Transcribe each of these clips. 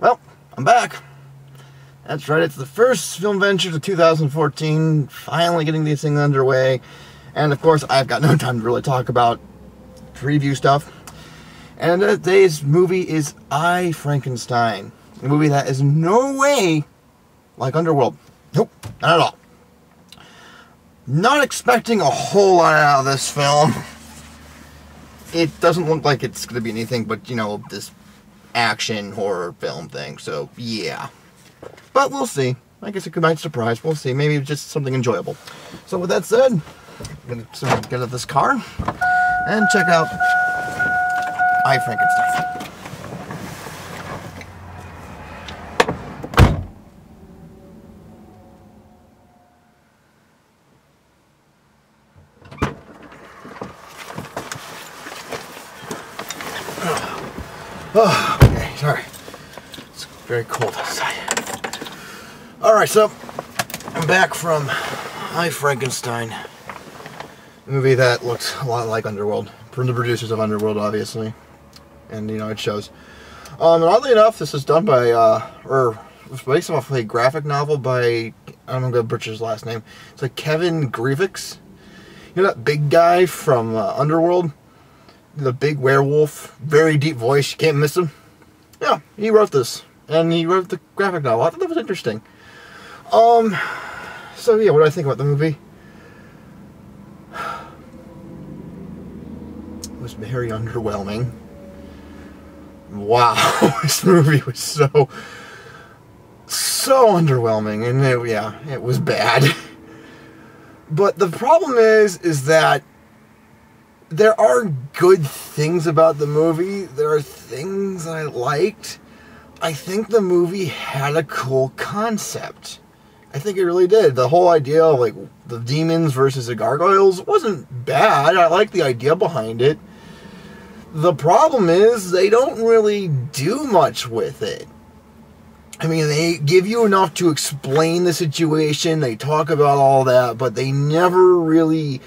Well, I'm back. That's right, it's the first film venture of 2014, finally getting these things underway. And of course, I've got no time to really talk about preview stuff. And today's movie is I, Frankenstein. A movie that is no way like Underworld. Nope, not at all. Not expecting a whole lot out of this film. It doesn't look like it's going to be anything but, you know, this action horror film thing. So, yeah. But we'll see. I guess it might surprise. We'll see. Maybe just something enjoyable. So, with that said, I'm to get out of this car and check out I, Frankenstein. Oh, okay, sorry. It's very cold outside. Alright, so I'm back from I Frankenstein. A movie that looks a lot like Underworld. From the producers of Underworld, obviously. And, you know, it shows. Um, and oddly enough, this is done by, uh, or based off a graphic novel by, I don't know Butcher's last name. It's like Kevin Grevioux. You know that big guy from uh, Underworld? the big werewolf, very deep voice. You can't miss him. Yeah, he wrote this, and he wrote the graphic novel. I thought that was interesting. Um, so yeah, what do I think about the movie? It was very underwhelming. Wow, this movie was so so underwhelming, and it, yeah, it was bad. But the problem is, is that there are good things about the movie. There are things I liked. I think the movie had a cool concept. I think it really did. The whole idea of like the demons versus the gargoyles wasn't bad. I like the idea behind it. The problem is they don't really do much with it. I mean, they give you enough to explain the situation, they talk about all that, but they never really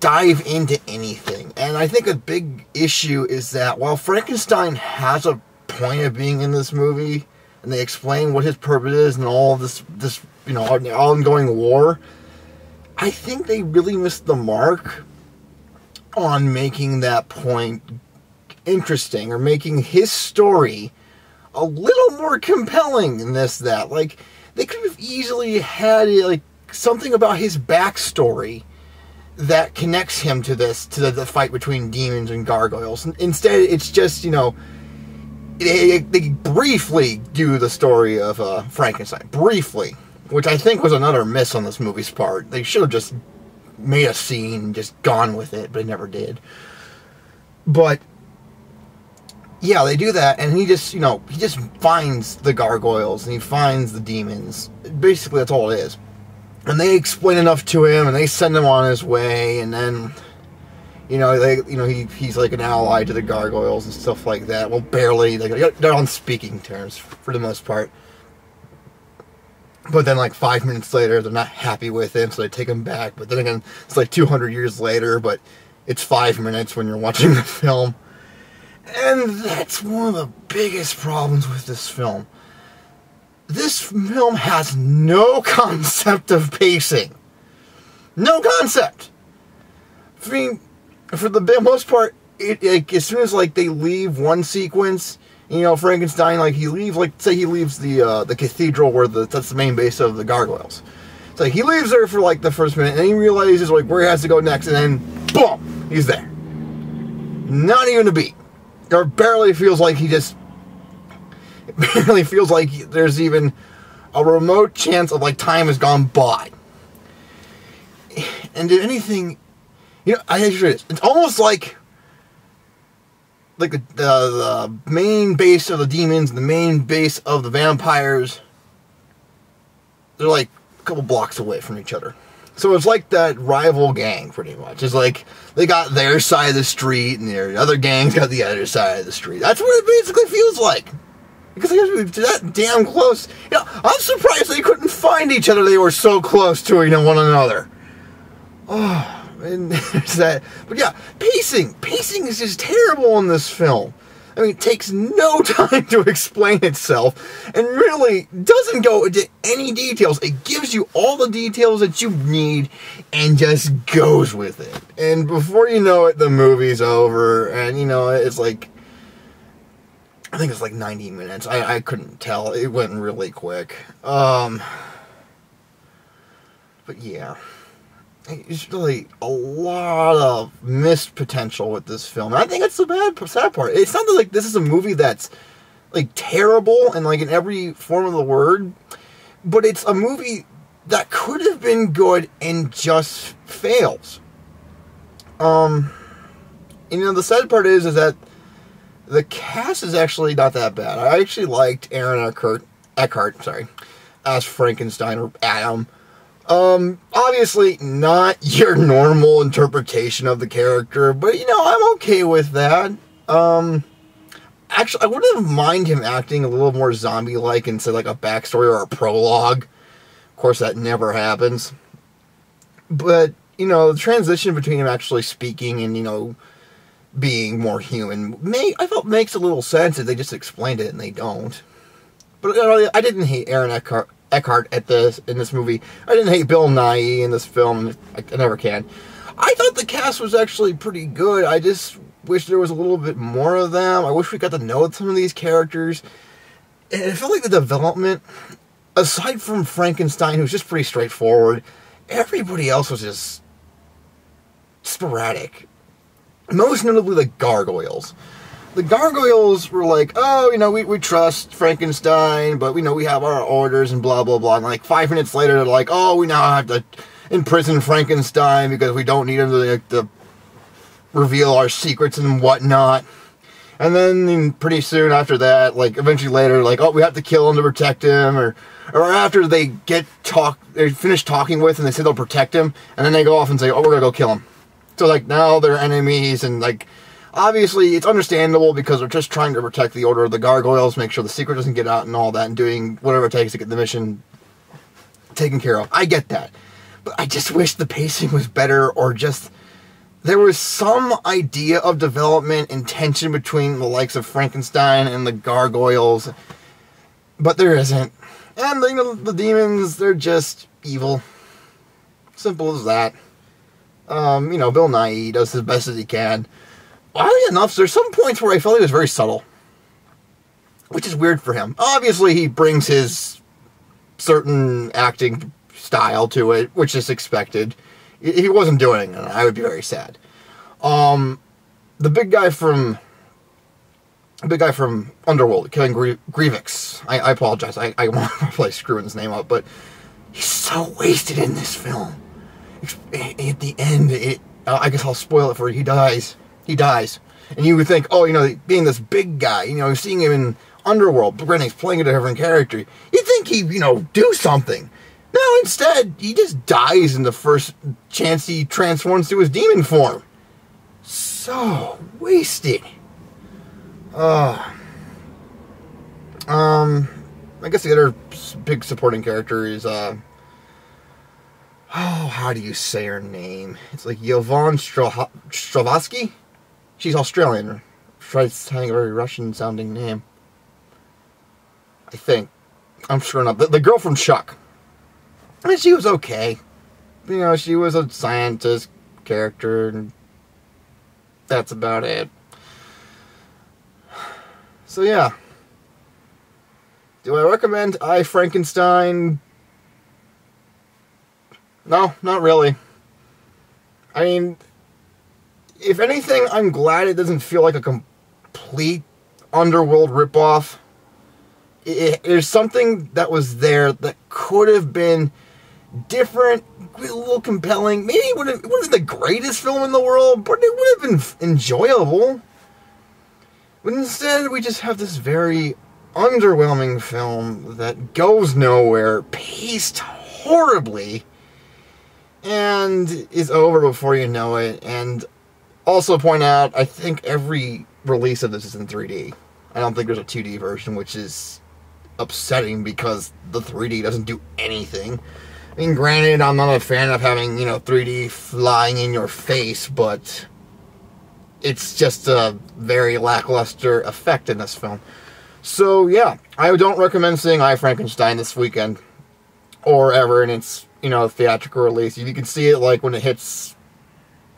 dive into anything. And I think a big issue is that while Frankenstein has a point of being in this movie, and they explain what his purpose is and all this this you know ongoing war, I think they really missed the mark on making that point interesting or making his story a little more compelling than this that like they could have easily had like something about his backstory that connects him to this, to the, the fight between demons and gargoyles. Instead, it's just, you know, they, they briefly do the story of uh, Frankenstein. Briefly. Which I think was another miss on this movie's part. They should have just made a scene just gone with it, but they never did. But yeah, they do that, and he just, you know, he just finds the gargoyles and he finds the demons. Basically, that's all it is and they explain enough to him and they send him on his way and then you know they you know he he's like an ally to the gargoyles and stuff like that. Well barely. They, they're on speaking terms for the most part. But then like five minutes later they're not happy with him so they take him back. But then again it's like 200 years later but it's five minutes when you're watching the film. And that's one of the biggest problems with this film. This film has no concept of pacing. No concept. I mean, for the most part, it like as soon as like they leave one sequence, you know, Frankenstein like he leaves like say he leaves the uh, the cathedral where the that's the main base of the gargoyles. So he leaves there for like the first minute, and he realizes like where he has to go next, and then boom, he's there. Not even a beat. Or barely feels like he just barely feels like there's even a remote chance of like time has gone by. And did anything, you know, I actually it's almost like like the, the, the main base of the demons, the main base of the vampires. They're like a couple blocks away from each other. So it's like that rival gang, pretty much. It's like they got their side of the street, and the other gang's got the other side of the street. That's what it basically feels like because they have to that damn close. You know, I'm surprised they couldn't find each other. They were so close to you know, one another. Oh, and there's that. But yeah, pacing. Pacing is just terrible in this film. I mean, it takes no time to explain itself and really doesn't go into any details. It gives you all the details that you need and just goes with it. And before you know it, the movie's over, and you know, it's like. I think it's like 90 minutes. I, I couldn't tell. It went really quick. Um, but yeah there's really a lot of missed potential with this film. And I think that's the bad sad part. It's not like this is a movie that's like terrible and like in every form of the word, but it's a movie that could have been good and just fails. Um, you know the sad part is is that the cast is actually not that bad. I actually liked Aaron Eckhart, Eckhart, sorry, as Frankenstein or Adam. Um, obviously not your normal interpretation of the character, but you know, I'm okay with that. Um, actually, I wouldn't mind him acting a little more zombie-like and say like a backstory or a prologue. Of course, that never happens. But, you know, the transition between him actually speaking and, you know, being more human, may, I felt makes a little sense if they just explained it and they don't. But you know, I didn't hate Aaron Eckhart, Eckhart at this in this movie. I didn't hate Bill Nighy in this film. I, I never can. I thought the cast was actually pretty good. I just wish there was a little bit more of them. I wish we got to know some of these characters. And it felt like the development, aside from Frankenstein, who's just pretty straightforward, everybody else was just sporadic. Most notably the gargoyles the gargoyles were like, oh, you know, we, we trust Frankenstein, but we know we have our orders and blah, blah, blah. And like five minutes later, they're like, oh, we now have to imprison Frankenstein because we don't need him to, like, to reveal our secrets and whatnot. And then pretty soon after that, like eventually later, like, oh, we have to kill him to protect him, or or after they get talk, they finish talking with, and they say they'll protect him, and then they go off and say, oh, we're gonna go kill him. So like now they're enemies, and like obviously it's understandable because they're just trying to protect the order of the gargoyles, make sure the secret doesn't get out and all that, and doing whatever it takes to get the mission taken care of. I get that. But I just wish the pacing was better or just there was some idea of development and tension between the likes of Frankenstein and the gargoyles. But there isn't. And you know, the demons, they're just evil. Simple as that. Um, you know, Bill Nighy does his best as he can oddly enough, there's some points where I felt he was very subtle, which is weird for him. Obviously, he brings his certain acting style to it, which is expected. If he wasn't doing it, I would be very sad. Um, the big guy from the big guy from Underworld, Kevin Grie- Grievics. I, I apologize. I, I won't probably screwing his name up, but he's so wasted in this film. At the end, it, I guess I'll spoil it for you. He dies he dies. And you would think, oh, you know, being this big guy, you know, seeing him in Underworld, he's playing a different character, you'd think he'd, you know, do something. No, instead, he just dies in the first chance he transforms to his demon form. So wasted. Uh, um, I guess the other big supporting character is, uh, oh, how do you say her name? It's like Yvonne Strahovski? She's Australian. Tries having a very Russian sounding name. I think. I'm sure not. The, the girl from Chuck. I mean, she was okay. You know, she was a scientist character, and that's about it. So, yeah. Do I recommend I Frankenstein? No, not really. I mean, if anything, I'm glad it doesn't feel like a complete underworld ripoff. It, there's something that was there that could have been different, a little compelling. Maybe it wouldn't, it wouldn't have been the greatest film in the world, but it would have been enjoyable. But instead, we just have this very underwhelming film that goes nowhere, paced horribly, and is over before you know it. And also point out, I think every release of this is in 3D. I don't think there's a 2D version, which is upsetting because the 3D doesn't do anything. I mean, granted, I'm not a fan of having, you know, 3D flying in your face, but it's just a very lackluster effect in this film. So yeah, I don't recommend seeing I Frankenstein this weekend or ever in its you know theatrical release. If you can see it like when it hits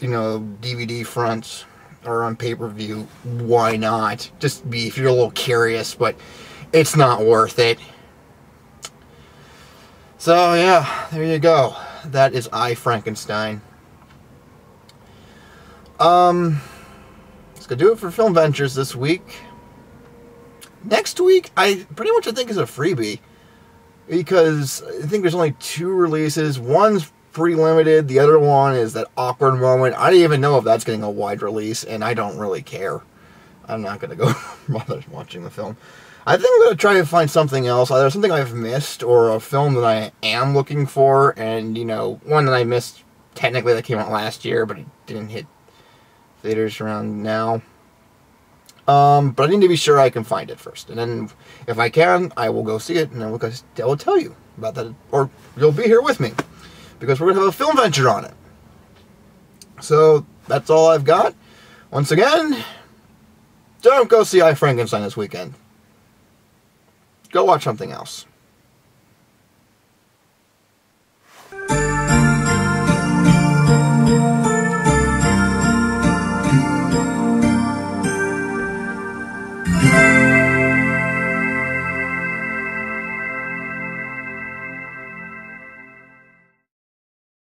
you know DVD fronts or on pay per view, why not? Just be if you're a little curious, but it's not worth it. So yeah, there you go. That is I Frankenstein. Um, that's gonna do it for Film Ventures this week. Next week, I pretty much I think is a freebie because I think there's only two releases. One's pretty limited. The other one is that awkward moment. I didn't even know if that's getting a wide release, and I don't really care. I'm not gonna go bother watching the film. I think I'm gonna try to find something else, either something I've missed or a film that I am looking for, and you know, one that I missed technically that came out last year, but it didn't hit theaters around now. Um, but I need to be sure I can find it first, and then if I can, I will go see it, and will, I will tell you about that, or you'll be here with me because we're gonna have a film venture on it. So that's all I've got. Once again, don't go see I Frankenstein this weekend. Go watch something else.